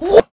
What?